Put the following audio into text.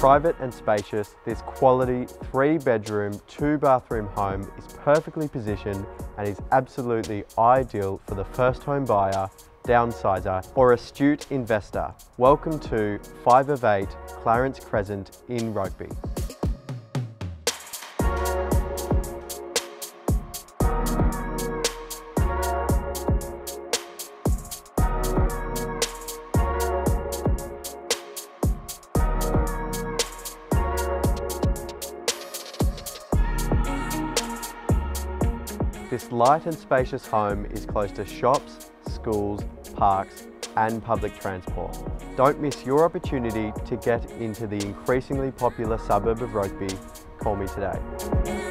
Private and spacious, this quality three bedroom, two bathroom home is perfectly positioned and is absolutely ideal for the first home buyer, downsizer or astute investor. Welcome to 5 of 8 Clarence Crescent in Rokeby. This light and spacious home is close to shops, schools, parks and public transport. Don't miss your opportunity to get into the increasingly popular suburb of Rokeby. Call me today.